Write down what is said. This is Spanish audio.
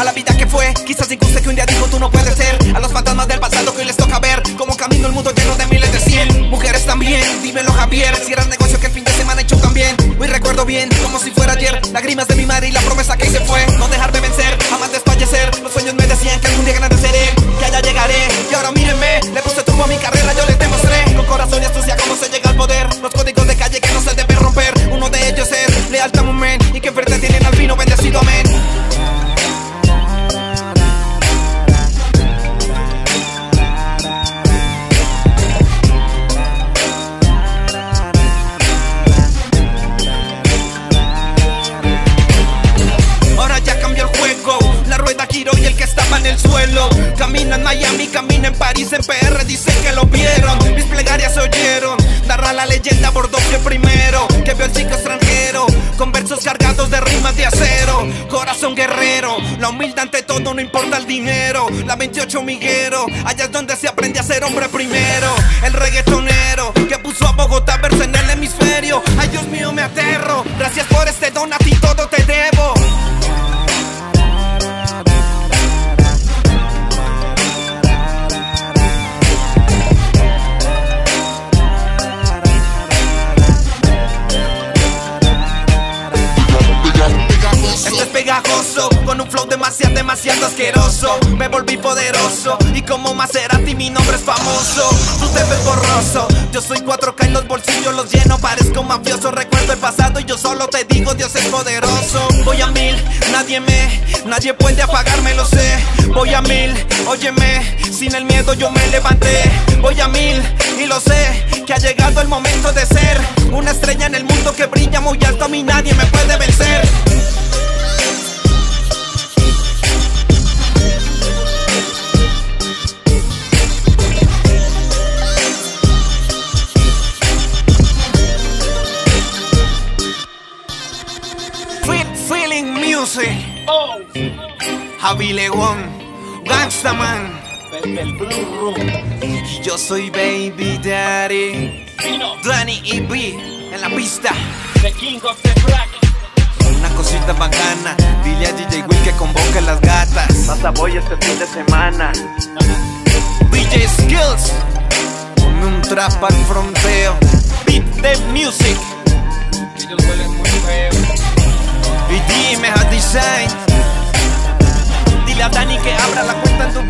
a la vida que fue Quizás incluso que un día dijo tú no puedes ser A los fantasmas del pasado que hoy les toca ver Como camino el mundo lleno de miles de cien. Mujeres también, dímelo Javier Si eras negocio que el fin de semana hecho también. Hoy recuerdo bien, como si fuera ayer Lágrimas de mi madre y la promesa que se fue Camina en Miami, camina en París, en PR, dicen que lo vieron. Mis plegarias se oyeron, narra la leyenda Bordoque primero Que vio al chico extranjero, con versos cargados de rimas de acero. Corazón guerrero, la humildad ante todo, no importa el dinero. La 28 miguero, allá es donde se aprende a ser hombre primero. El reggaetonero, que puso a Bogotá verse en el hemisferio. Ay Dios mío me aterro, gracias por este don, a ti todo te con un flow demasiado, demasiado asqueroso. Me volví poderoso, y como Maserati mi nombre es famoso. Tú te borroso, yo soy 4K y los bolsillos los lleno. Parezco mafioso, recuerdo el pasado y yo solo te digo Dios es poderoso. Voy a mil, nadie me, nadie puede apagarme, lo sé. Voy a mil, óyeme, sin el miedo yo me levanté. Voy a mil, y lo sé, que ha llegado el momento de ser Una estrella en el mundo que brilla muy alto, a mí nadie me puede vencer feeling music. Javi León, Gangsta Man. Y yo soy Baby Daddy. Danny y B en la pista. The king of the track. Una cosita bacana. Dile a DJ Will que convoque las gatas. Pasa voy este fin de semana. DJ Skills. Ponme un trap al fronteo. Beat the music. Dile a Dani que abra la cuenta en. AutoCAD